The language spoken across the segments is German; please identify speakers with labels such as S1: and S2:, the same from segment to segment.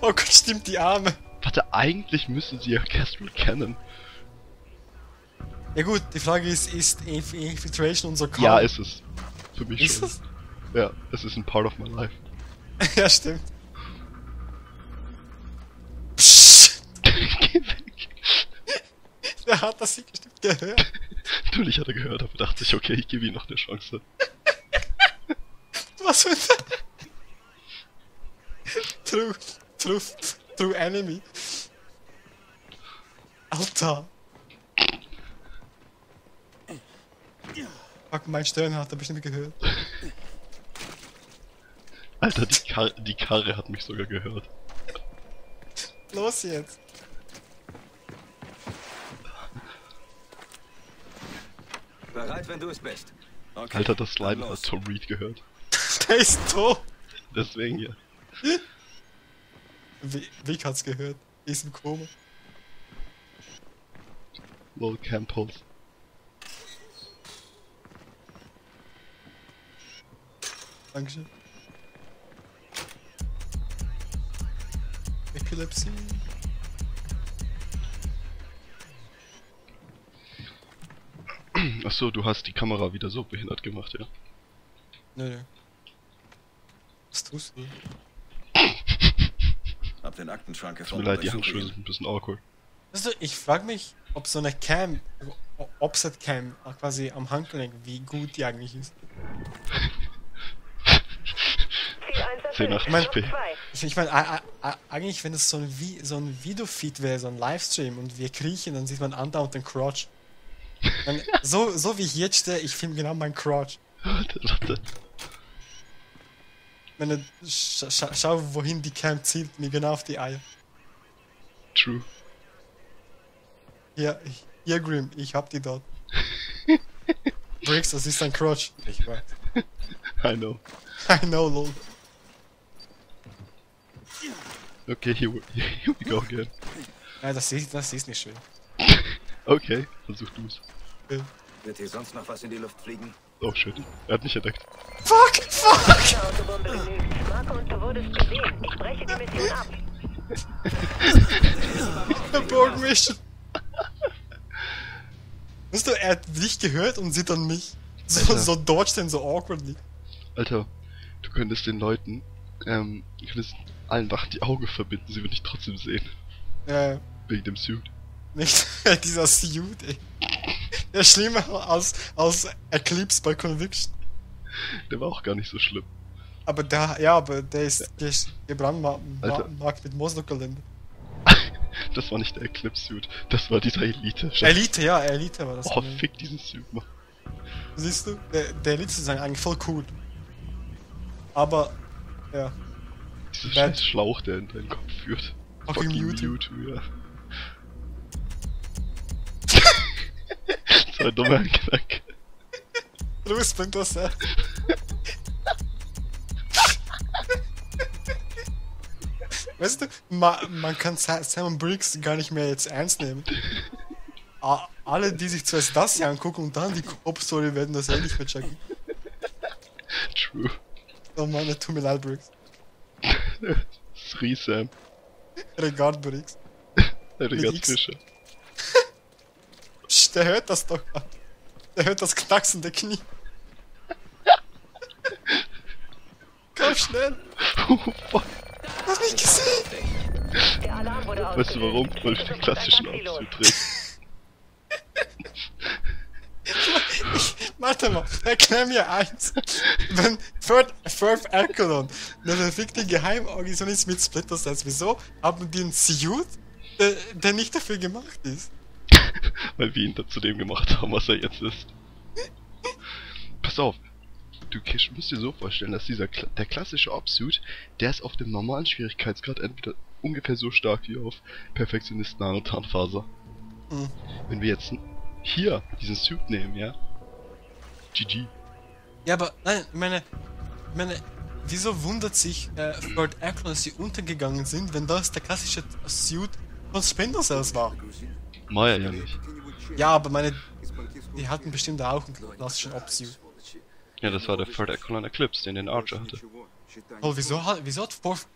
S1: Oh Gott, stimmt, die Arme.
S2: Warte, eigentlich müssen sie ja Castrol kennen.
S1: Ja gut, die Frage ist, ist Inf Infiltration unser Kampf?
S2: Ja, ist es. Für mich
S1: Ist
S2: schon.
S1: es?
S2: Ja, es ist ein part of my life.
S1: ja, stimmt. Psst,
S2: Geh weg.
S1: der hat das bestimmt gehört.
S2: Natürlich hat er gehört, aber dachte sich, okay, ich gebe ihm noch eine Chance.
S1: Was für ein... True, true, true enemy. Alter. Fuck, mein Stören hat er bestimmt gehört.
S2: Alter, die, Kar die Karre hat mich sogar gehört.
S1: Los jetzt.
S3: Bereit, wenn du es bist. Okay,
S2: Alter, das Slime hat Tom Reed gehört.
S1: Der ist tot.
S2: Deswegen ja.
S1: Wie, hat's gehört. Ist im Koma.
S2: Lol Camp Pulse.
S1: Dankeschön. Epilepsie.
S2: Achso, du hast die Kamera wieder so behindert gemacht, ja.
S1: Nö, nö. Was tust du?
S3: Den Aktenschrank
S2: Tut
S3: gefunden.
S2: mir leid, die Handschuhe sind ein bisschen awkward.
S1: Weißt du, ich frag mich, ob so eine Cam, Offset Cam, quasi am Handgelenk, wie gut die eigentlich ist.
S2: 1080p.
S1: Ich, ich meine, a- a- a- eigentlich, wenn es so ein, Vi so ein Videofeed wäre, so ein Livestream und wir kriechen, dann sieht man andauernd den Crotch. Dann, so, so wie ich jetzt stehe, ich filme genau meinen Crotch.
S2: Warte, warte.
S1: Du, scha scha schau, wohin die Cam zielt, mir genau auf die Eier.
S2: True.
S1: Hier, hier, Grim, ich hab die dort. Briggs, das ist ein Crotch. Ich weiß.
S2: I know.
S1: I know, lol.
S2: Okay, here we, here we go again.
S1: Ja, das ist, das ist nicht schön.
S2: Okay, versuch du's.
S3: Wird hier sonst noch was in die Luft fliegen?
S2: Oh shit. Er hat mich entdeckt.
S1: Fuck, fuck! Abort Mission. Weißt du, er hat dich gehört und sieht dann mich. So,
S2: Alter.
S1: so dodged den so awkwardly.
S2: Alter, du könntest den Leuten, ähm, du könntest allen Wachen die Augen verbinden, sie würden dich trotzdem sehen.
S1: Äh,
S2: Wegen dem Suit.
S1: nicht dieser Suit, ey. Der ist schlimmer als, als Eclipse bei Conviction.
S2: Der war auch gar nicht so schlimm.
S1: Aber der, ja, aber der ist, der ist
S2: Alter.
S1: gebrandmarkt mit Moslok-Kalender.
S2: Das war nicht der Eclipse-Suit, das war dieser Elite.
S1: Elite, ja, Elite war das.
S2: Oh,
S1: genau.
S2: fick diesen Suit, Mann.
S1: Siehst du, der, der Elite ist eigentlich voll cool. Aber, ja.
S2: Dieser scheiß Schlauch, der in deinen Kopf führt.
S1: Fucking Mewtwo.
S2: Mewtwo, ja. So ein dummer Gedanke.
S1: Das ja. Weißt du, ma, man kann Simon Briggs gar nicht mehr jetzt ernst nehmen. A alle, die sich zuerst das hier angucken und dann die Hauptstory werden das eh nicht mehr checken.
S2: True.
S1: Oh Mann, das tut mir leid, Briggs.
S2: Sri Sam.
S1: Regard Briggs.
S2: Rigat
S1: X.
S2: Fischer.
S1: Psst, der hört das doch. Der hört das knacksende Knie. Komm schnell.
S2: Oh, fuck.
S1: Hast mich gesehen?
S4: Der Alarm wurde
S2: Weißt du warum? Weil du den klassischen
S4: los.
S2: trägst.
S1: Warte mal, erklär mir eins. Wenn Third, Third Echelon eine verfickte Geheimorganisation ist mit Splinter Cells, wieso haben die einen Suit, der, der nicht dafür gemacht ist?
S2: Weil wir ihn zu dem gemacht haben, was er jetzt ist. Pass auf. Du Kish, musst dir so vorstellen, dass dieser Kla der klassische Obsuit, der ist auf dem normalen Schwierigkeitsgrad entweder ungefähr so stark wie auf Perfektionist Nanotarnfaser.
S1: Hm.
S2: Wenn wir jetzt hier diesen Suit nehmen, ja? GG.
S1: Ja, aber nein, meine, meine, wieso wundert sich äh, Third Echelon, dass sie untergegangen sind, wenn das der klassische Suit von Splinter Cells war?
S2: Maya ja nicht.
S1: Ja, aber meine, die hatten bestimmt auch einen klassischen Obsue.
S2: Ja, das war der Third Echelon Eclipse, den den Archer hatte.
S1: Oh, wieso hat, wieso hat Fourth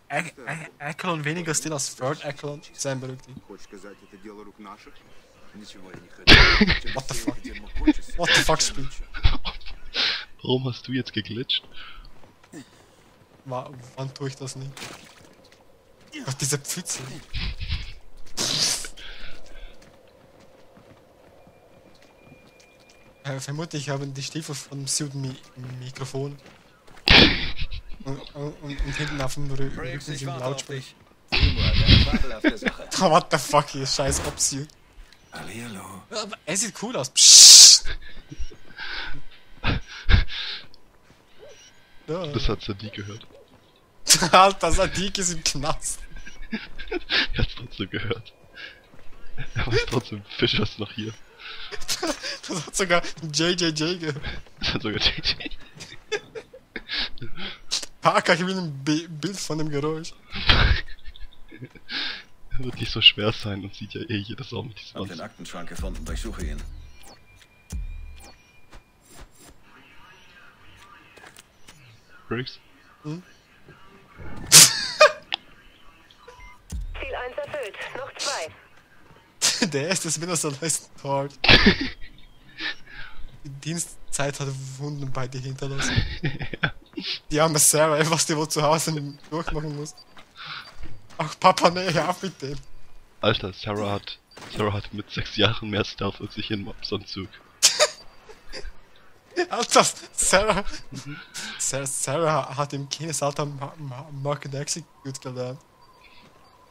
S1: Echelon weniger Stil als Third Echelon? Sein
S5: berühmt.
S1: What the fuck? What the fuck, Spiel?
S2: Warum hast du jetzt geglitscht?
S1: Wann tue ich das nicht? Gott, diese Pfütze. Äh, vermutlich haben die Stiefel von Suit Mi Mikrofon. Und, und, und hinten auf dem Rü- Rücken sind Lautsprecher. Oh, what the fuck, hier scheiß Opsuit.
S3: Hallihallo.
S1: Aber er sieht cool aus. Psst.
S2: Das hat Sadiq gehört.
S1: Alter, Sadiq ist im Knast.
S2: Er hat's trotzdem gehört. Er war trotzdem Fischers noch hier.
S1: Das hat sogar JJJ gehört.
S2: Das hat sogar JJ.
S1: Parker, ich will ein Bi Bild von dem Geräusch.
S2: Er wird nicht so schwer sein und sieht ja eh jedes Sau mit diesem
S3: Hab den. Aktenschrank gefunden, durchsuche ihn.
S2: Briggs?
S4: Ziel
S1: Der erste ist mindestens leisten hart. Die Dienstzeit hat Wunden bei dir hinterlassen. Die arme Sarah, was die wohl zu Hause durchmachen muss. Ach Papa, nee, hör auf mit dem.
S2: Alter, Sarah hat. Sarah hat mit sechs Jahren mehr Stealth als ich in Mobs-Anzug.
S1: Alter, Sarah. Sarah, Sarah hat im Kindesalter Ma Ma Market Execute gelernt.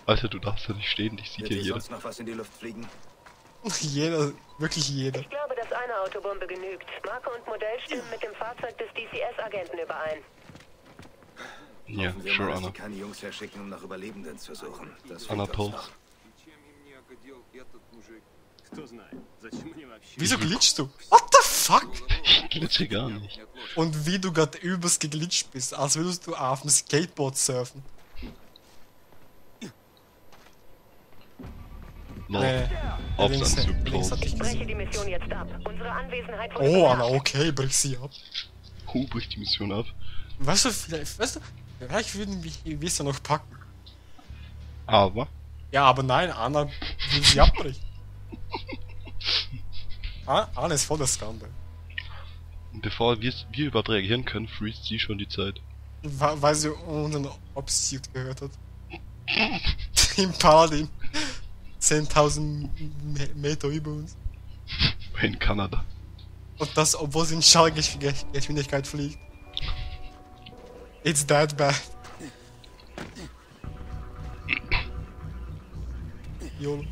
S2: Alter, du darfst da nicht stehen,
S3: ich
S2: sehe
S3: hier
S2: jeder.
S3: sonst noch was in die Luft fliegen?
S1: jeder, wirklich jeder.
S4: Ich glaube, dass eine Autobombe genügt. Marke und Modell stimmen mit dem Fahrzeug des DCS-Agenten überein.
S2: Ja,
S3: wir
S2: sure,
S3: mal,
S2: Anna.
S3: keine Jungs herschicken, um nach Überlebenden zu suchen. Das
S2: Anna Pulse.
S1: Wieso glitschst du? What the fuck?
S2: Ich glitsche gar nicht.
S1: Und wie du gerade übelst geglitscht bist, als würdest du auf dem Skateboard surfen. Nee.
S2: Aufs
S1: links- links hat dich
S4: Breche die Mission jetzt ab. Unsere Anwesenheit
S1: Oh, Anna,
S4: bemerkt.
S1: okay, brich sie ab.
S2: Hu bricht die Mission ab.
S1: Weißt du, vielleicht, weißt du, vielleicht würden wir wir sie noch packen.
S2: Aber.
S1: Ja, aber nein, Anna will sie abbrechen. Ah, Anna ist voll der Skandal.
S2: Bevor wir wir überhaupt reagieren können, freest sie schon die Zeit.
S1: Wa- Weil sie unseren Obsuit gehört hat. Im Paladin. 10.000 Me Meter über uns.
S2: In Kanada.
S1: Und das, obwohl sie in Schallgeschwindigkeit fliegt. It's that bad. YOLO.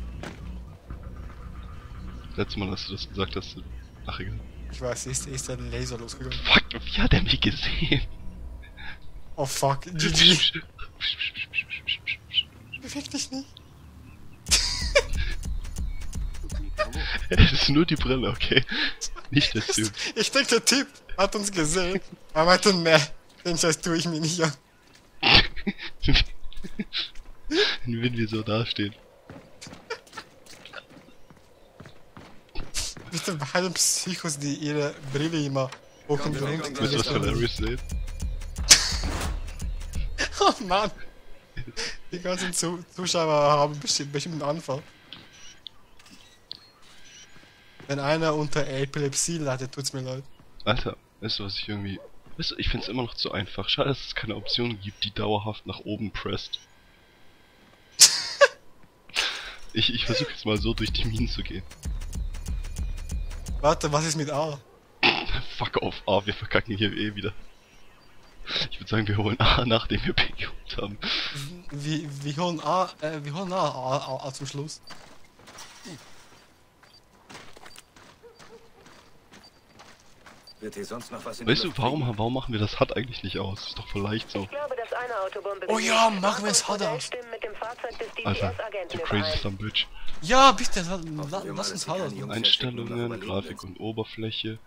S2: Letztes Mal, als du das gesagt hast. Ach egal.
S1: Ich weiß, ist, ist der Laser losgegangen.
S2: Fuck, wie hat er mich gesehen?
S1: Oh fuck, GG. Beweg dich nicht.
S2: Es ist nur die Brille, okay? Nicht der Suit.
S1: Ich denke, der Typ hat uns gesehen. Er meinte, ne, den Scheiß tue ich mir nicht an.
S2: Wenn wir so dastehen.
S1: Bitte beide Psychos, die ihre Brille immer hoch und runter
S2: Willst du was hilarious sehen?
S1: Oh Mann. Die ganzen Zu Zuschauer haben bestimmt, bestimmt einen Anfall. Wenn einer unter Epilepsie leidet, tut's mir leid.
S2: Alter, weißt du was ich irgendwie. Weißt du, ich find's immer noch zu einfach. Schade, dass es keine Option gibt, die dauerhaft nach oben presst. ich ich versuche jetzt mal so durch die Minen zu gehen.
S1: Warte, was ist mit A?
S2: Fuck off, A, wir verkacken hier eh wieder. Ich würde sagen, wir holen A, nachdem wir B geholt haben.
S1: Wir, wir holen A, äh, wir holen A, A, A, A zum Schluss.
S3: Wird hier sonst noch was in
S2: Weißt du, warum, warum machen wir das HUD eigentlich nicht aus? Ist doch voll leicht so.
S4: Glaube,
S1: Oh ja, machen wir es
S4: Modell
S1: aus.
S2: Alter, du crazy son bitch.
S1: Ja, bitte, la, lass uns
S3: keine
S1: aus.
S3: Jungs
S2: Einstellungen, Grafik und Oberfläche.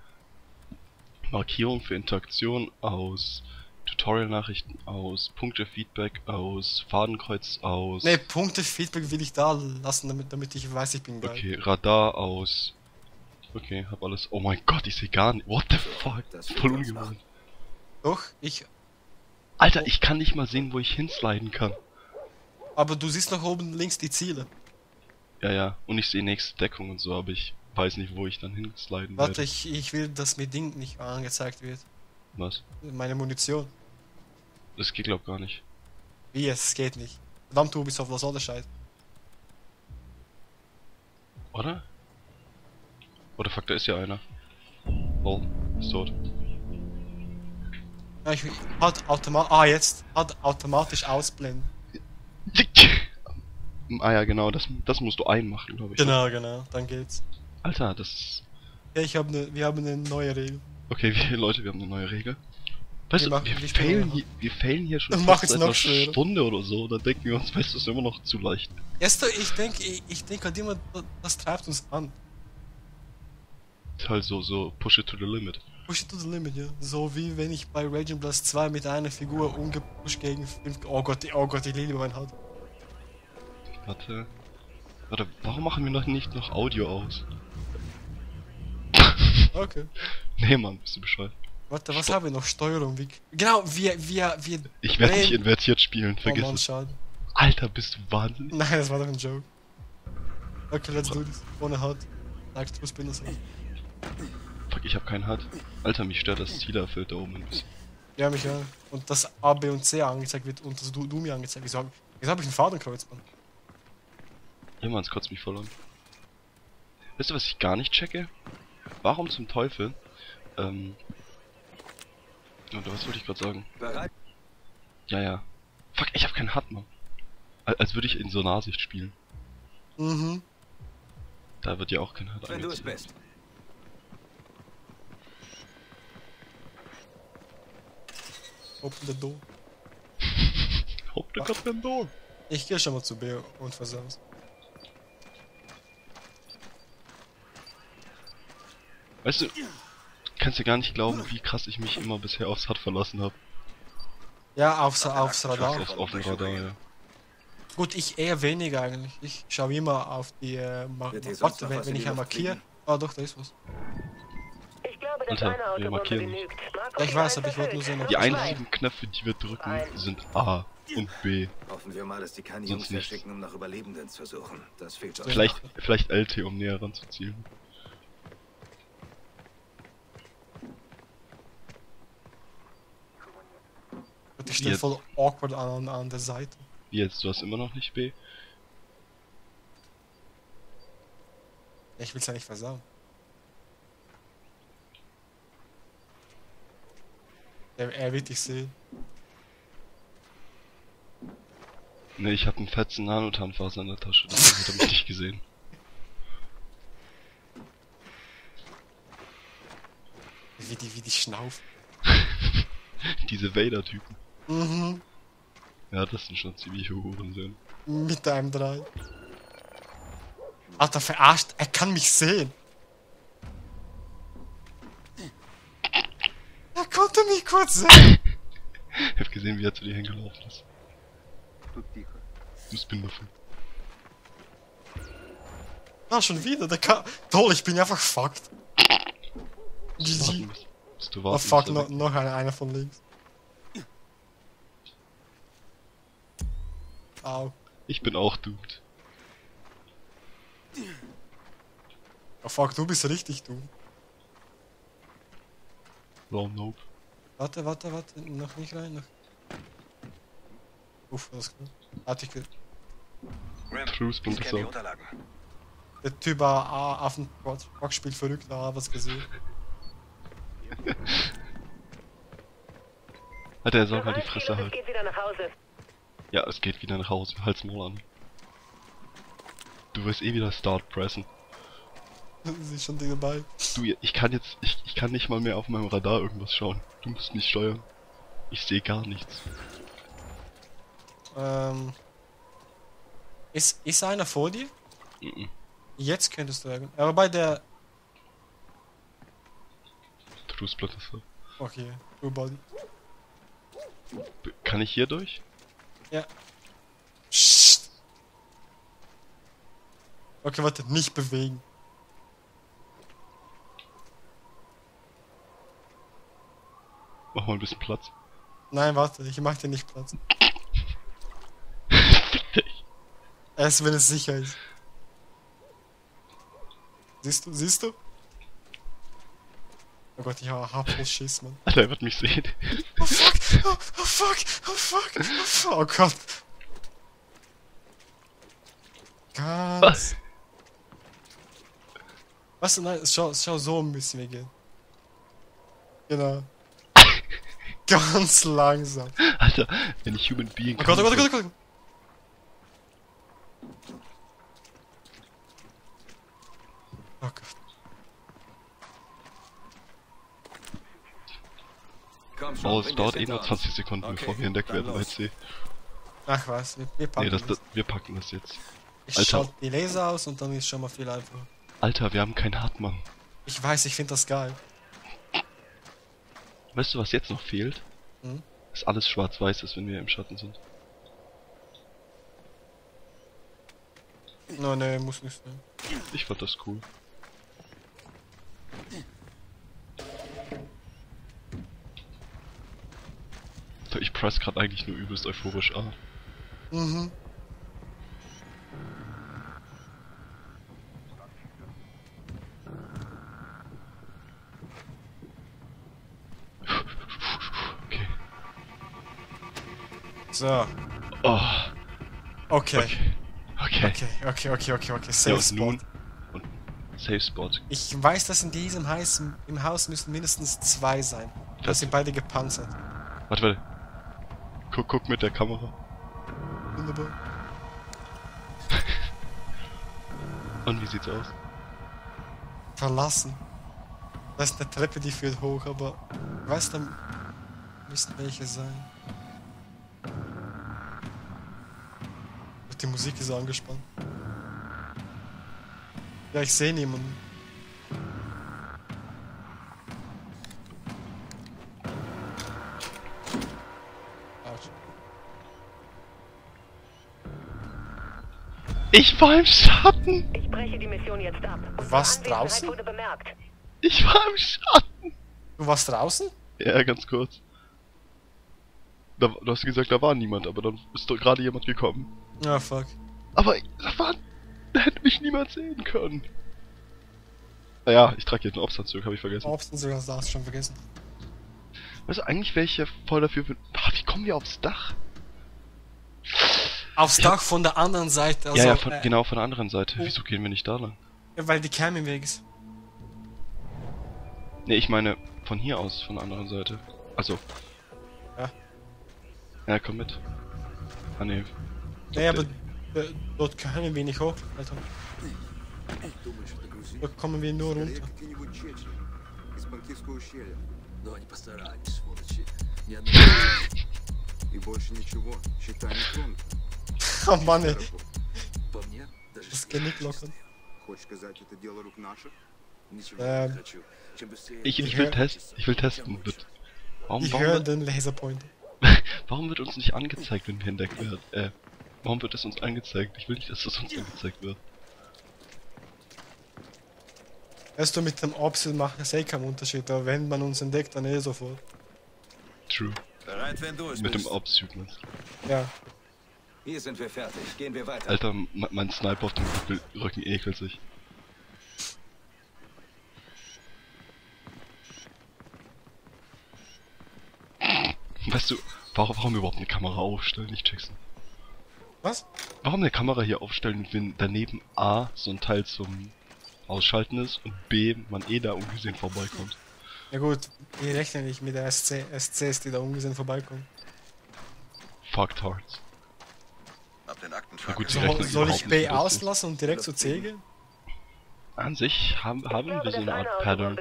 S2: Markierung für Interaktion aus. Tutorial-Nachrichten aus. Punkte-Feedback aus. Fadenkreuz aus.
S1: Ne, Punkte, Feedback will ich da lassen, damit, damit ich weiß, ich bin geil.
S2: Okay, Radar aus. Okay, hab alles. Oh mein Gott, ich sehe gar nicht. What the fuck?
S3: Das
S2: Voll
S3: wird uns
S2: ungemein.
S1: Doch, ich.
S2: Alter, ich kann nicht mal sehen, wo ich hinsliden kann.
S1: Aber du siehst noch oben links die Ziele.
S2: Ja, ja. Und ich sehe nächste Deckung und so, aber ich weiß nicht, wo ich dann hinsliden
S1: Warte,
S2: werde.
S1: ich, ich will, dass mir Ding nicht angezeigt wird.
S2: Was?
S1: Meine Munition.
S2: Das geht glaub gar nicht.
S1: Wie, es geht nicht. Verdammt, auf was anderes Scheiß.
S2: Oder? Oder fuck, da ist ja einer. Lol, ist tot.
S1: Ja, ich hat automatisch. Ah, jetzt. Hat automatisch ausblenden.
S2: ah ja, genau, das, das musst du einmachen, glaube ich.
S1: Genau, genau. Dann geht's.
S2: Alter, das ist...
S1: Ja, ich habe ne, wir haben eine neue Regel.
S2: Okay, wir, Leute, wir haben eine neue Regel. Weißt
S1: Wir
S2: du, wir failen,
S1: noch.
S2: hier, wir failen hier schon fast seit
S1: noch
S2: einer
S1: schwerer.
S2: Stunde oder so. Da denken wir uns, weißt du, ist immer noch zu leicht.
S1: Erst ich denke, ich, ich denke halt immer, das treibt uns an.
S2: Ist halt so, so, push it to the limit.
S1: Push it to the limit, ja. So wie wenn ich bei Raging Blast 2 mit einer Figur ungepusht gegen 5. Oh Gott, oh Gott, ich liebe mein Hand.
S2: Warte. Warte, warum machen wir noch nicht noch Audio aus?
S1: Okay.
S2: Nee, Mann, bist du Bescheid.
S1: Warte, was
S2: Stopp.
S1: haben wir noch? Steuerung, wie. Genau, wir, wir, wir.
S2: Ich werde nicht invertiert spielen,
S1: Oh
S2: vergiss
S1: Mann,
S2: es.
S1: schade.
S2: Alter, bist du wahnsinnig?
S1: Nein, das war doch ein Joke. Okay, let's do this. Ohne Hard. Like True Spinners.
S2: Fuck, ich hab keinen Hut. Alter, mich stört das Ziel erfüllt da oben ein bisschen.
S1: Ja, mich ja. Und das A, B und C angezeigt wird und das Du, du mir angezeigt. Wieso, hab- wieso habe ich ein Fadenkreuz, Mann?
S2: Ja, Mann, es kotzt mich voll an. Wisst ihr, was ich gar nicht checke? Warum zum Teufel? Ähm. Oder was wollte ich gerade sagen?
S3: Bereit?
S2: Ja, ja. Fuck, ich hab keinen Hut, Mann. Al- Als würde ich in so Nahsicht spielen.
S1: Mhm.
S2: Da wird ja auch kein Hut
S3: Wenn du es
S2: angezeigt.
S1: Open the door.
S2: Der Gott beim Door.
S1: Ich gehe schon mal zu B und versaus.
S2: Weißt du, kannst dir gar nicht glauben, wie krass ich mich immer bisher aufs Hut verlassen habe.
S1: Ja, aufs, aufs Radar.
S2: Aufs offene Radar, ja.
S1: Gut, ich eher weniger eigentlich. Ich schaue immer auf die. Äh, Ma
S3: Wird hier sonst
S1: warte,
S3: noch
S1: wenn, wenn ich
S3: Luft
S1: markiere. Ah, doch, da ist was.
S2: Alter, wir markieren.
S4: Marco,
S1: Ja, ich
S4: die
S1: weiß, aber ich wollte nur sehen, ob
S2: Die einzigen Knöpfe, die wir drücken, sind A und B.
S3: Hoffen wir mal, dass die keine
S2: Sonst
S3: Jungs verschicken, um nach Überlebenden zu suchen. Das fehlt uns.
S2: Vielleicht, vielleicht LT, um näher ranzuzielen.
S1: Und ich stehe voll awkward an, an der Seite.
S2: Wie jetzt, du hast immer noch nicht B?
S1: Ja, ich will's ja nicht versauen. Er, er wird dich sehen.
S2: Ne, ich hab einen fetzen Nanotarnfaser in der Tasche, deswegen hat er mich nicht gesehen.
S1: Wie die, wie die schnaufen.
S2: Diese Vader-Typen.
S1: Mhm.
S2: Ja, das sind schon ziemliche Hurensöhne.
S1: Mit einem 3. Alter, verarscht. Er kann mich sehen. Er konnte mich kurz sehen.
S2: Ich hab gesehen, wie er zu dir hingelaufen ist. Du bin davon.
S1: Ah, schon wieder. Der kann... Toll, ich bin einfach fucked. GG.
S2: warten, bis- bis du warten,
S1: fuck,
S2: bis er
S1: no, noch einer, einer von links. Au.
S2: Ich bin auch doomed.
S1: Oh fuck, du bist richtig dumm.
S2: Wow, nope.
S1: Warte, warte, warte. Noch nicht rein. Noch. Uff, das ist gut. Hatte ich ge-
S3: Ram,
S2: Truce
S3: ich kenne die
S2: so.
S3: Unterlagen.
S1: Der Typ war ah, auf dem Rock spielt verrückt, da was gesehen.
S2: Alter, er soll halt die Fresse
S4: Es
S2: halten.
S4: geht wieder nach Hause.
S2: Ja, es geht wieder nach Hause. Halt's mal an. Du wirst eh wieder Start pressen.
S1: Sie ist schon dabei.
S2: Du, ich kann jetzt, ich, ich kann nicht mal mehr auf meinem Radar irgendwas schauen. Du musst mich steuern. Ich sehe gar nichts.
S1: Ähm. Ist, ist einer vor dir?
S2: Mhm.
S1: Jetzt könntest du sagen. Aber bei der.
S2: Truce Blood ist so.
S1: Okay, True Body.
S2: Kann ich hier durch?
S1: Ja. Psst. Okay, warte, nicht bewegen.
S2: Mach mal ein bisschen Platz.
S1: Nein, warte, ich mach dir nicht Platz. Erst wenn es sicher ist. Siehst du, siehst du? Oh Gott, ich hab hab voll Schiss, Mann.
S2: Alter, er wird mich sehen.
S1: Oh fuck, oh, oh fuck, oh fuck, oh fuck, oh Gott. Ganz. Was? Nein, schau, schau, so müssen wir gehen. Genau. Ganz langsam.
S2: Alter, wenn ich Human Being
S1: Oh Gott, oh Gott, oh Gott, oh Gott. Oh Gott.
S2: Oh, es dauert eh nur
S3: hinter
S2: 20
S3: uns.
S2: Sekunden,
S3: Okay,
S2: bevor wir entdeckt werden, weißt du.
S1: Ach was, wir, wir packen
S2: Nee, das,
S1: das.
S2: das, wir packen das jetzt.
S1: Ich
S2: Alter.
S1: schalte die Laser aus und dann ist schon mal viel einfacher.
S2: Alter, wir haben keinen Hartmann.
S1: Ich weiß, ich finde das geil.
S2: Weißt du, was jetzt noch fehlt?
S1: Hm?
S2: Dass alles schwarz-weiß ist, wenn wir im Schatten sind.
S1: No, ne, muss nicht sein.
S2: Ich fand das cool. Ich press gerade eigentlich nur übelst euphorisch A.
S1: Mhm.
S2: Okay.
S1: So.
S2: Oh,
S1: Okay.
S2: okay. Okay.
S1: Okay, okay, okay, okay.
S2: Ja,
S1: Safe
S2: und
S1: Spot.
S2: Und Safe Spot.
S1: Ich weiß, dass in diesem Haus, im Haus müssen mindestens zwei sein. Das
S2: Das-
S1: sind beide gepanzert.
S2: Warte, warte. Guck, guck mit der Kamera.
S1: Wunderbar.
S2: Und wie sieht's aus?
S1: Verlassen. Das ist eine Treppe, die führt hoch, aber ich weiß, da müssten welche sein. Die Musik ist angespannt. Ja, ich sehe niemanden.
S2: Ich war im Schatten!
S4: Ich breche die Mission jetzt ab.
S1: Was,
S4: Anwesenheit
S1: draußen?
S4: wurde bemerkt.
S2: Ich war im Schatten!
S1: Du warst draußen?
S2: Ja, ganz kurz. Da, du hast gesagt, da war niemand, aber dann ist doch gerade jemand gekommen.
S1: Ah, fuck.
S2: Aber da war. Da hätte mich niemand sehen können. Naja, ich trage jetzt einen Obstanzug, habe ich vergessen.
S1: Obst und sogar das hast du schon vergessen.
S2: Weißt du, eigentlich wäre ich ja voll dafür. Für... Ah, wie kommen wir aufs Dach?
S1: Aufs
S2: Ja.
S1: Dach von der anderen Seite. Also,
S2: ja, ja, von,
S1: äh,
S2: genau von der anderen Seite. Wieso gehen wir nicht da lang?
S1: ja, Weil die Cam im Weg ist.
S2: Nee, ich meine von hier aus, von der anderen Seite. Also.
S1: Ja.
S2: Ja, komm mit. Ah, nee.
S1: Nee, aber äh, dort können wir nicht hoch, Alter.
S5: Думаешь, это грузин?
S1: Dort kommen wir nur
S5: Скорее,
S1: runter.
S5: какие-нибудь чечи. Из банкирского ущелья.
S6: Но они постарались, сволочи. Ни одной
S5: И больше ничего. Считай, не тронуто.
S1: Oh Mann, ey.
S5: Дорогой,
S6: по мне даже
S1: Das
S6: смерть
S1: Genick lockern.
S5: Хочешь сказать, это дело рук наших?
S6: Ничего
S1: Ähm.
S6: не хочу. Чем быстрее...
S2: Ich, ich
S1: Ich
S2: will
S1: hör-
S2: testen. Ich will testen. Wird, warum,
S1: Ich höre
S2: warum,
S1: den Laserpointer.
S2: warum wird uns nicht angezeigt, wenn wir entdeckt werden? Äh, warum wird es uns angezeigt? Ich will nicht, dass es uns angezeigt wird.
S1: Weißt du, mit dem Obsel macht es eh keinen Unterschied, aber wenn man uns entdeckt, dann eh sofort.
S2: True.
S3: Bereit, wenn du es
S2: Mit dem. Obsuit, meinst du?
S1: Ja.
S3: Hier sind wir fertig. Gehen wir weiter.
S2: Alter, mein Sniper auf dem Rücken- Rücken ekelt sich. Weißt du, warum, warum überhaupt eine Kamera aufstellen? Ich check's nicht.
S1: Was?
S2: Warum eine Kamera hier aufstellen, wenn daneben A so ein Teil zum Ausschalten ist und B man eh da ungesehen vorbeikommt?
S1: Ja gut, wir rechnen nicht mit der SC, SCs, die da ungesehen vorbeikommen.
S2: Fucked hearts.
S3: Ab den Akten
S2: Na gut,
S1: So, soll ich B auslassen und direkt zu C gehen?
S2: An sich haben, haben
S4: ich
S2: wir so eine Art Pattern,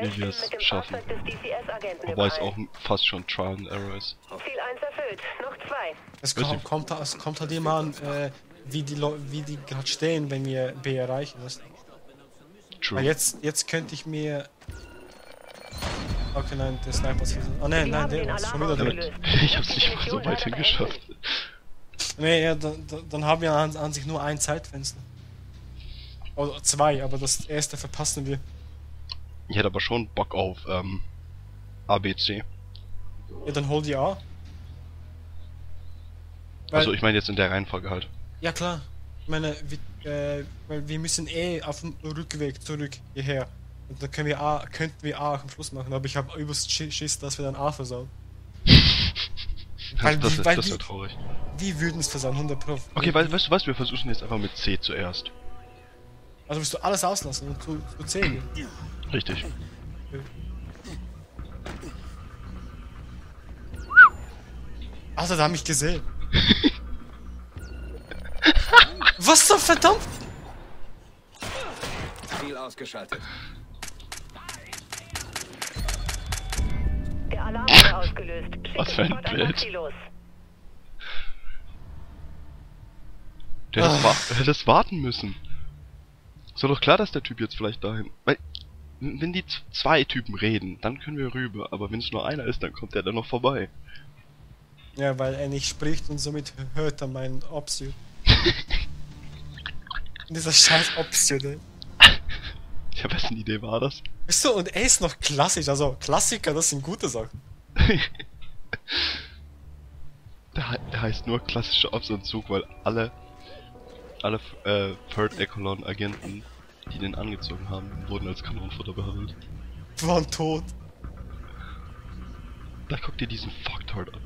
S2: wie wir es
S4: mit dem
S2: schaffen.
S4: Fahrzeug des DCS-Agenten
S2: wobei es auch fast schon Trial and Error ist.
S4: Ziel 1 erfüllt. Noch zwei.
S1: Es
S2: Weiß
S1: kommt, kommt, es kommt halt immer an, äh, wie die, wie die gerade stehen, wenn wir B erreichen. Weißt?
S2: True.
S1: Weil jetzt, jetzt könnte ich mir... Okay, nein, der Sniper ist... Ah nein,
S4: Sie
S1: nein,
S4: haben
S1: der ist schon wieder drin.
S2: ich hab's nicht mal so weit hingeschafft.
S1: Nee, ja, dann, dann- dann haben wir an, an sich nur ein Zeitfenster. Oder zwei, aber das erste verpassen wir.
S2: Ich hätte aber schon Bock auf ähm, ABC.
S1: Ja, dann hol die A. Weil,
S2: Also ich meine jetzt in der Reihenfolge halt.
S1: ja klar. Ich meine, wir, äh, weil wir müssen eh auf dem Rückweg zurück hierher. Und dann können wir A, könnten wir A auch am Schluss machen, aber ich habe übelst Schi- Schiss, dass wir dann A versauen. Weil
S2: Das, das,
S1: die-
S2: ist-
S1: weil
S2: das wäre traurig.
S1: Die würden es versauen, 100 Pro.
S2: Okay, weißt, weißt du was? Wir versuchen jetzt einfach mit C zuerst.
S1: Also willst du alles auslassen und zu, zu C gehen?
S2: Richtig.
S1: Alter, da hab ich gesehen. Was zum verdammt?
S3: Ziel ausgeschaltet.
S4: Der Alarm wurde ausgelöst. Schicke
S2: Was für ein Bild. Der hätte, warten müssen. Ist doch klar, dass der Typ jetzt vielleicht dahin. Weil, wenn die zwei Typen reden, dann können wir rüber. Aber wenn es nur einer ist, dann kommt der dann noch vorbei.
S1: Ja, weil er nicht spricht und somit hört er meinen Option. Dieser scheiß Option, ey.
S2: Ja, wessen Idee war das?
S1: Weißt du, und er ist noch klassisch, also Klassiker, das sind gute Sachen.
S2: Der, der heißt nur klassischer Obsanzug, weil alle, alle äh, Third Echelon Agenten, die den angezogen haben, wurden als Kanonenfutter behandelt.
S1: Waren tot.
S2: Da guck dir diesen Fucktard an.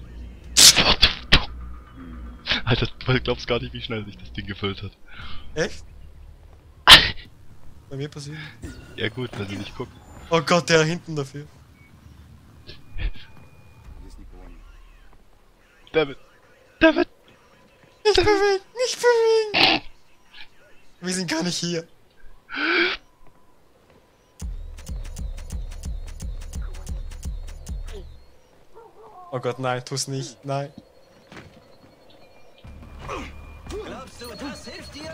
S2: Alter, du glaubst gar nicht, wie schnell sich das Ding gefüllt hat.
S1: Echt? Bei mir passiert.
S2: Ja gut, wenn sie nicht gucken.
S1: Oh Gott, der hinten dafür.
S2: David! David!
S1: Nicht bewegen! Nicht bewegen! Wir sind gar nicht hier. Oh Gott, nein, tu's nicht. Nein.
S7: Glaubst du, das hilft dir?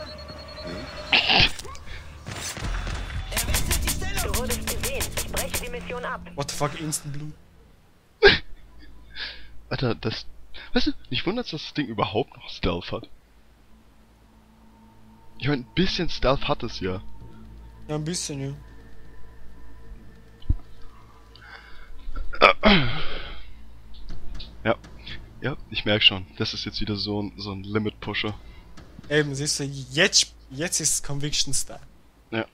S4: Du wurdest gesehen. Ich breche die Mission ab.
S1: What the fuck, Instant Blue.
S2: Alter, das. Weißt du, mich wundert, dass das Ding überhaupt noch Stealth hat. Ich mein, ein bisschen Stealth hat es ja.
S1: Ja, ein bisschen, ja.
S2: Ja. Ja, ich merk schon. Das ist jetzt wieder so ein, so ein Limit-Pusher.
S1: Eben, siehst du, jetzt, jetzt ist Conviction Style.
S2: Ja.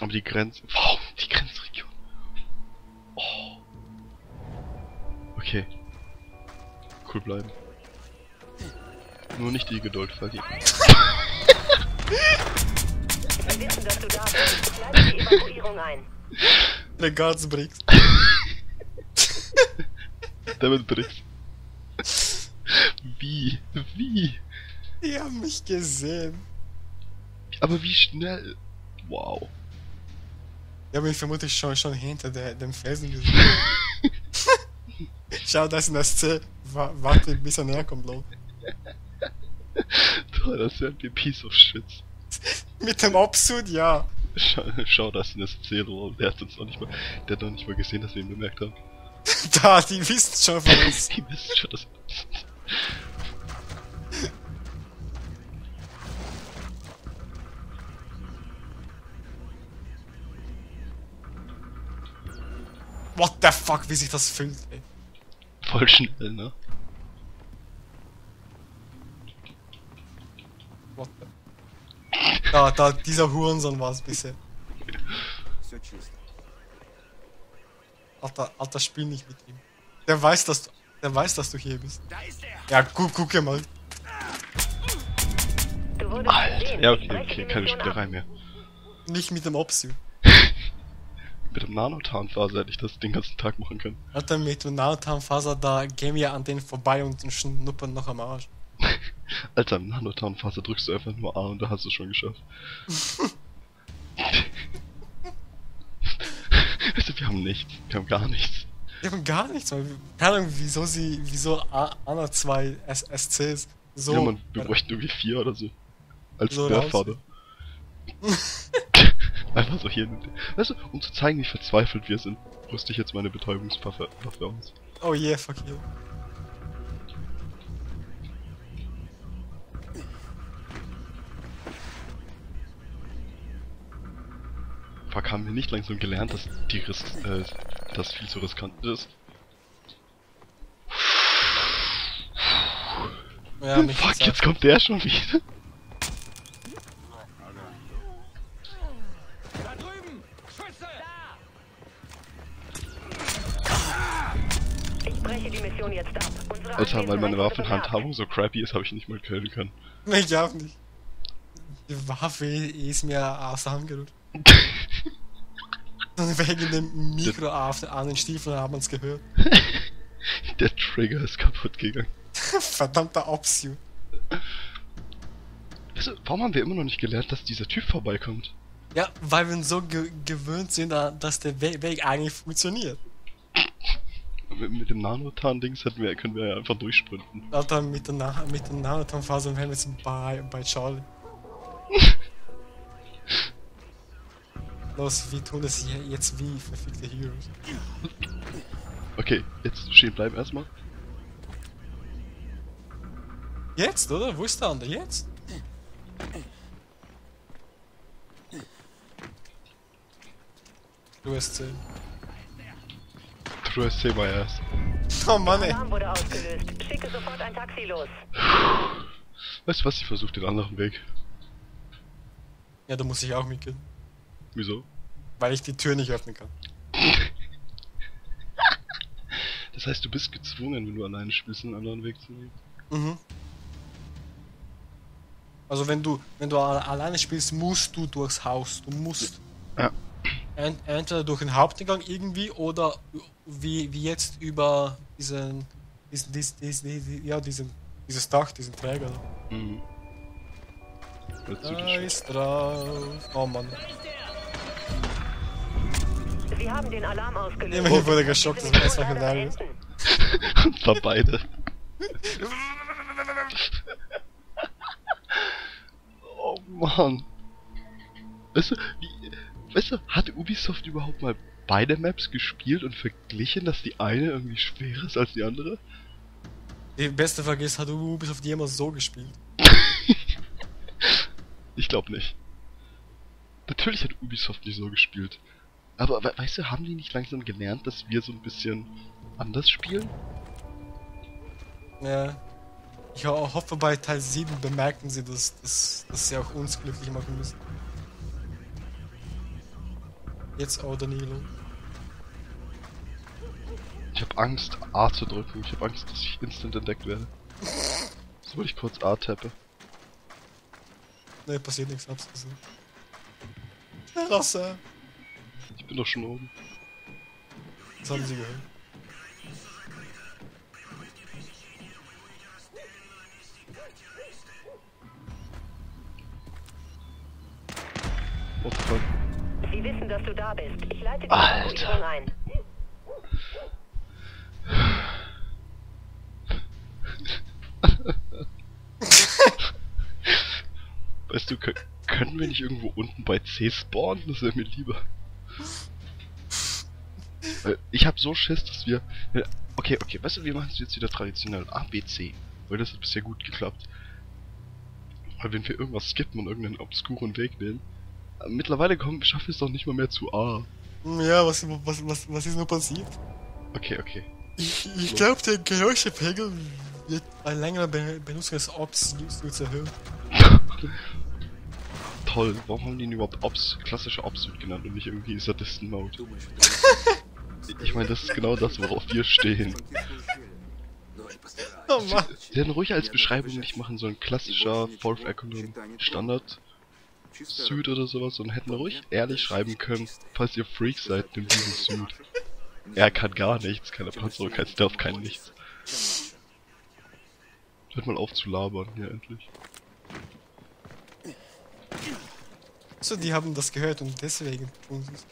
S2: Aber die Grenze. Wow, die Grenzregion. Oh. Okay. Cool bleiben. Nur nicht die Geduld verlieren.
S4: Wir wissen, dass du da bist. Leite die Evakuierung ein.
S1: Der Guards Bricks.
S2: Damit bricht's. Wie? Wie?
S1: Die haben mich gesehen.
S2: Aber wie schnell? Wow.
S1: Die haben mich vermutlich schon, schon hinter der, dem Felsen gesehen. Schau, da ist ein SC. Wa- Warte, bis er näher kommt, Leute.
S2: Toll, das ja ein Piece of Shit.
S1: Mit dem Obsud, ja.
S2: Schau, schau das ist ein SC, lol. Der hat uns noch nicht mal, der hat noch nicht mal gesehen, dass wir ihn bemerkt haben.
S1: Da, die wissen schon von uns.
S2: Die wissen schon, dass
S1: What the fuck, wie sich das filmt, ey.
S2: Voll schnell, ne?
S1: What the... Da, da, dieser Hurensohn war's bisher. Alter, Alter, spiel nicht mit ihm. Der weiß, dass du, der weiß, dass du hier bist. Ja, guck, guck mal.
S2: Alter, ja okay, okay, keine Spielerei mehr.
S1: Nicht mit dem Opsi.
S2: Mit dem Nanotarnfaser hätte ich das den ganzen Tag machen können.
S1: Alter, mit dem Nanotarnfaser, da gehen wir an denen vorbei und schnuppern noch am Arsch.
S2: Alter, im Nanotarnfaser drückst du einfach nur A und da hast du es schon geschafft. also, wir haben nichts. Wir haben gar nichts.
S1: Die haben gar nichts, weil, keine Ahnung, wieso sie, wieso Anna zwei S SCs so.
S2: ja, man, wir bräuchten irgendwie vier oder so. Als
S1: So
S2: Nerfvater. Einfach so hier. Weißt du, um zu zeigen, wie verzweifelt wir sind, rüste ich jetzt meine Betäubungswaffe aus.
S1: Oh yeah, fuck you.
S2: Fuck, haben wir nicht langsam gelernt, dass die Ris äh, das viel zu riskant ist?
S1: Ja, hm, mich
S2: Fuck, jetzt kommt der schon wieder. Alter, weil meine Waffenhandhabung so crappy ist, habe ich nicht mal killen können.
S1: Ich auch nicht. Die Waffe ist mir aus der Hand gerutscht. Und wegen dem Mikro auf den anderen Stiefeln haben wir es gehört.
S2: Der Trigger ist kaputt gegangen.
S1: Verdammter Obsuit.
S2: Weißt du, warum haben wir immer noch nicht gelernt, dass dieser Typ vorbeikommt?
S1: Ja, weil wir so ge gewöhnt sind, da- dass der We Weg eigentlich funktioniert.
S2: Mit, dem Nanotan-Dings hätten wir, können wir ja einfach durchsprinten.
S1: Alter, mit der, Na mit der Nanotonphase wären wir jetzt bei, bei Charlie. Los, wir tun es hier jetzt wie verfickte Heroes.
S2: Okay, jetzt stehen bleiben erstmal.
S1: Jetzt, oder? Wo ist der andere? Jetzt? Du hast 10.
S2: My ass.
S1: Oh Mann, ey.
S4: Alarm wurde ausgelöst. Schicke sofort ein Taxi los.
S2: Weißt du was, ich versuche den anderen Weg.
S1: Ja, da muss ich auch mitgehen.
S2: Wieso?
S1: Weil ich die Tür nicht öffnen kann.
S2: Das heißt, du bist gezwungen, wenn du alleine spielst, einen anderen Weg zu nehmen.
S1: Mhm. Also wenn du, wenn du alle- alleine spielst, musst du durchs Haus. Du musst.
S2: Ja.
S1: Ent, entweder durch den Haupteingang irgendwie oder wie, wie jetzt über diesen, diesen, diesen, diesen, diesen ja, diesen, dieses Dach, diesen Träger. da.
S2: Mhm.
S1: Da ist drauf. Oh Mann.
S4: Sie haben den Alarm ausgelöst.
S1: Immerhin wurde geschockt,
S4: Sie
S1: das
S4: sind
S1: war einfach
S4: da
S1: hilarious.
S4: hinten.
S2: Und zwar beide. oh Mann. Weißt du, wie, weißt du, hat Ubisoft überhaupt mal beide Maps gespielt und verglichen, dass die eine irgendwie schwerer ist als die andere?
S1: Die beste Frage ist, hat Ubisoft jemals so gespielt?
S2: Ich glaube nicht. Natürlich hat Ubisoft nicht so gespielt. Aber we weißt du, haben die nicht langsam gelernt, dass wir so ein bisschen anders spielen?
S1: Ja. Ich ho hoffe, bei Teil 7 bemerken sie, dass, dass, dass sie auch uns glücklich machen müssen. Jetzt oh Danilo.
S2: Ich habe Angst, A zu drücken. Ich habe Angst, dass ich instant entdeckt werde. Sobald ich kurz A tappe.
S1: Ne, passiert nichts, hab's gesehen. Rasse.
S2: Ich bin doch schon oben.
S1: Das haben sie gehört.
S4: Da bist. Ich leite die
S2: Alter.
S4: Ein.
S2: Weißt du, kö- können wir nicht irgendwo unten bei C spawnen? Das wäre mir lieber. Ich hab so Schiss, dass wir... Okay, okay, weißt du, wir machen es jetzt wieder traditionell. A, B, C. Weil das hat bisher gut geklappt. Weil wenn wir irgendwas skippen und irgendeinen obskuren Weg nehmen mittlerweile komm, schaffe ich es doch nicht mal mehr zu A.
S1: Ja, was, was, was, was ist nur passiert?
S2: Okay, okay.
S1: Ich, ich so. glaube, der Geräuschepegel wird bei längerer Benutzung des Ops zu erhöhen.
S2: Toll, warum haben die ihn überhaupt Ops, klassische Ops genannt und nicht irgendwie
S6: Sadisten-Mode?
S2: ich meine, das ist genau das, worauf wir stehen.
S1: Oh Mann.
S2: Sie hätten ruhig als Beschreibung nicht machen sollen, klassischer Fourth Econom Standard Suit oder sowas und hätten ruhig ehrlich schreiben können, falls ihr Freaks seid, nimmt diesen Suit. Er kann gar nichts, keine Panzerung, kein Stealth, kein nichts. Hört mal auf zu labern, hier endlich.
S1: So, die haben das gehört und deswegen tun sie es.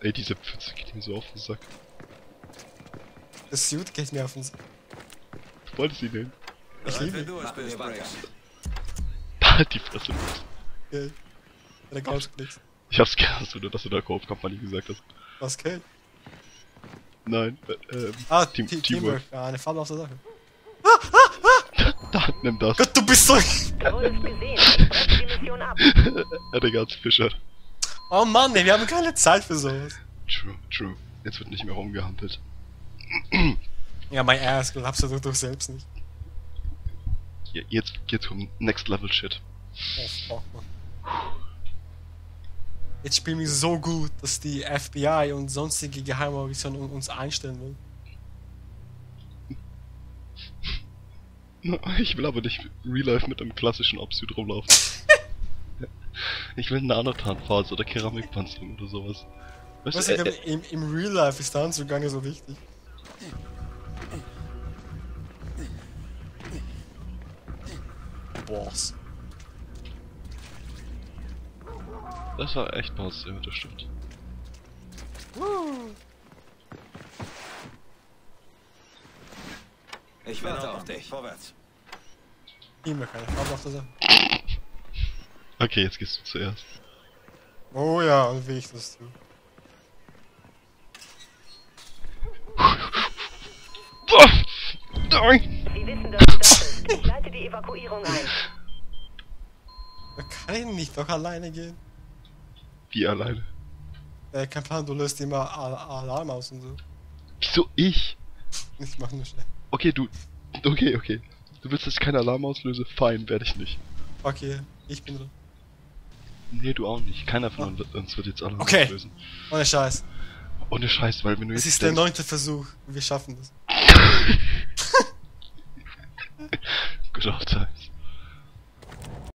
S2: Ey, diese Pfütze geht mir so auf den Sack.
S1: Das Suit geht mir auf den Sack.
S2: Wolltest du ihn nehmen?
S1: Ich liebe ihn.
S2: hat die Fresse mit.
S1: Gell. Der Couch nichts.
S2: Ich hab's gern, dass du, dass du da Koop-Kampagne gesagt hast.
S1: Was geht?
S2: Nein, äh, ähm,
S1: Ah,
S2: Team-
S1: Team,
S2: Teamwork.
S1: Teamwork. Ja, eine Falle auf der Sache.
S2: da, nimm das.
S1: Gott, du bist so...
S4: Du wurdest gesehen. Die Mission ab.
S2: Er der ganz Fischer.
S1: Oh Mann, ey, wir haben keine Zeit für sowas.
S2: True, true. Jetzt wird nicht mehr rumgehampelt.
S1: Ja, mein Ass, glaubst du doch selbst nicht.
S2: Ja, Jetzt geht's um Next Level Shit.
S1: Oh, fuck, man. Jetzt spielen wir so gut, dass die FBI und sonstige Geheimorganisationen uns einstellen wollen.
S2: Ich will aber nicht Real Life mit einem klassischen Obsuit rumlaufen. ich will Nanotarnphase oder Keramikpanzerung oder sowas. Weißt
S1: Was
S2: du,
S1: ich
S2: äh,
S1: glaube, im, im Real Life ist der Anzug gar nicht so wichtig. Boss.
S2: Das war echt ja, das stimmt.
S3: Ich warte auf dich. Vorwärts.
S1: Immer keine Farbe auf der Sache.
S2: Okay, jetzt gehst du zuerst.
S1: Oh ja, und wie ich das tue.
S2: Nein!
S4: Sie wissen, dass du da bist. Ich leite die Evakuierung ein.
S1: Da kann ich nicht doch alleine gehen.
S2: Wie alleine?
S1: Äh, kein Plan, du löst immer Al Alarm aus und so.
S2: Wieso ich?
S1: Ich mach nur schnell.
S2: Okay, du. Okay, okay. Du willst, dass ich keinen Alarm auslöse? Fein, werde ich nicht.
S1: Okay, ich bin dran.
S2: Nee, du auch nicht. Keiner von uns wird jetzt Alarm
S1: Okay.
S2: auslösen.
S1: Ohne Scheiß.
S2: Ohne Scheiß, weil wenn du
S1: Es
S2: jetzt
S1: ist der neunte Versuch. Wir schaffen das.
S2: Good old times.